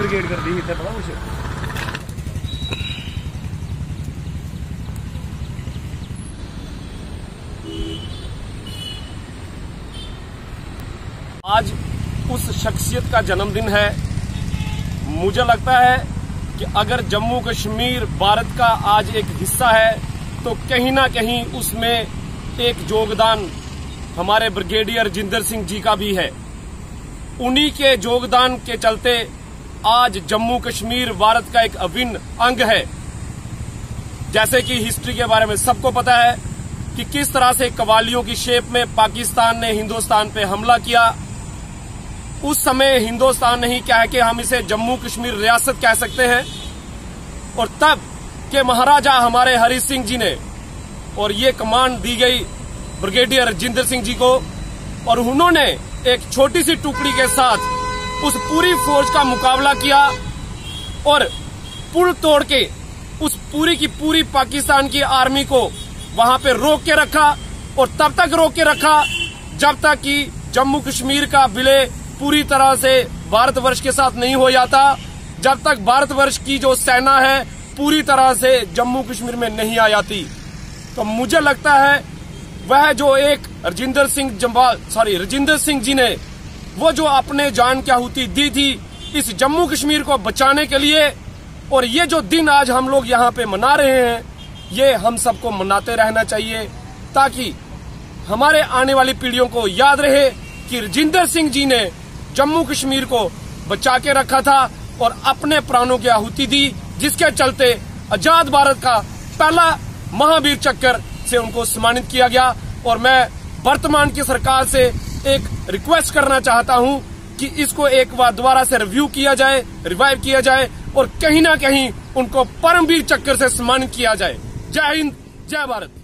Brigade कर दी, इतने बड़ा कुछ? आज उस शख्सियत का जन्मदिन है। मुझे लगता है कि अगर जम्मू कश्मीर भारत का आज एक हिस्सा है तो कहीं ना कहीं उसमें एक योगदान हमारे ब्रिगेडियर जिंदर सिंह जी का भी है। उन्हीं के योगदान के चलते आज जम्मू कश्मीर, भारत का एक अभिन्न अंग है। जैसे कि हिस्ट्री के बारे में सबको पता है कि किस तरह से कवालियों की शेप में पाकिस्तान ने हिंदुस्तान पे हमला किया। उस समय हिंदुस्तान नहीं कह के हम इसे जम्मू कश्मीर रियासत कह सकते हैं। और तब के महाराजा हमारे हरि सिंह जी ने, और ये कमांड दी गई ब्रिगेडियर रजिंदर सिंह जी को, और उन्होंने एक छोटी सी टुकड़ी के साथ उस पूरी फौज का मुकाबला किया और पुल तोड़ के उस पूरी की पूरी पाकिस्तान की आर्मी को वहाँ पे रोक के रखा और तब तक रोक के रखा जब तक कि जम्मू कश्मीर का विलय पूरी तरह से भारतवर्ष के साथ नहीं हो जाता, जब तक भारतवर्ष की जो सेना है पूरी तरह से जम्मू कश्मीर में नहीं आ जाती। तो मुझे लगता है वह जो एक रजिंदर सिंह जम्वाल सॉरी रजिंदर सिंह जी ने वो जो अपने जान की आहुति दी थी इस जम्मू कश्मीर को बचाने के लिए, और ये जो दिन आज हम लोग यहाँ पे मना रहे हैं, ये हम सबको मनाते रहना चाहिए, ताकि हमारे आने वाली पीढ़ियों को याद रहे कि रजिंदर सिंह जी ने जम्मू कश्मीर को बचा के रखा था और अपने प्राणों की आहुति दी, जिसके चलते आज़ाद भारत का पहला महावीर चक्कर से उनको सम्मानित किया गया। और मैं वर्तमान की सरकार से एक रिक्वेस्ट करना चाहता हूँ कि इसको एक बार दोबारा से रिव्यू किया जाए रिवाइव किया जाए और कहीं ना कहीं उनको परमवीर चक्कर से सम्मानित किया जाए। जय हिंद, जय भारत।